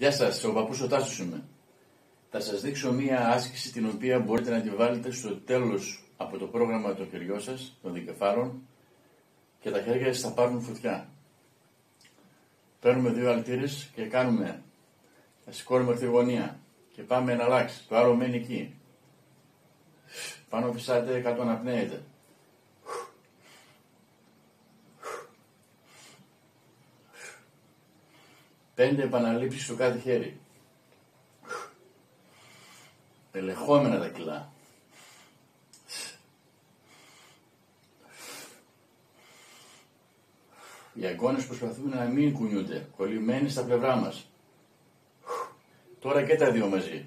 Γεια σας, ο παππούς ο Τάσος είμαι. Θα σας δείξω μία άσκηση την οποία μπορείτε να τη βάλετε στο τέλος από το πρόγραμμα των χεριών σας, των δικεφάλων και τα χέρια σας θα πάρουν φωτιά. Παίρνουμε δύο αλτήρες και κάνουμε, θα σηκώνουμε αυτή γωνία και πάμε να αλλάξει. Το άλλο μένει εκεί. Πάνω φυσάτε, κάτω αναπνέετε. Πέντε επαναλήψεις στο κάθε χέρι. Ελεγχόμενα τα κιλά. Οι αγκώνες προσπαθούν να μην κουνιούνται, κολλημένοι στα πλευρά μας. Τώρα και τα δύο μαζί.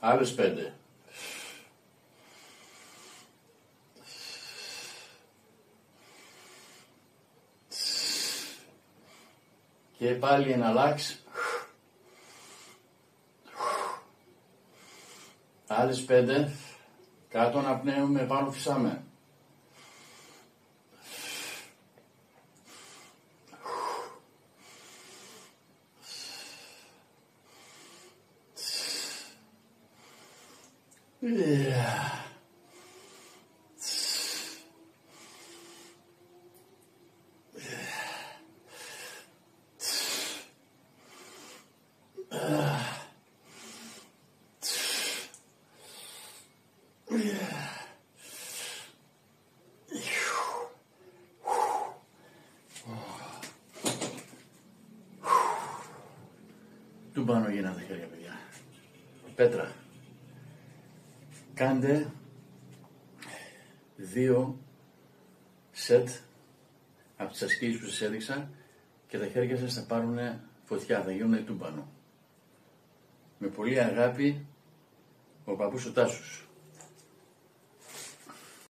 Άλλες πέντε. Και πάλι ένα λάξ. Άλλες πέντε. Κάτω να πνέουμε, πάνω φυσάμε. Yeah. Του πάνω γίνανε τα χέρια, παιδιά. Πέτρα. Κάντε δύο σετ από τις ασκήσεις που σας έδειξα και τα χέρια σας θα πάρουν φωτιά, θα γίνουν τούμπανο. Με πολύ αγάπη, ο παππούς ο Τάσος.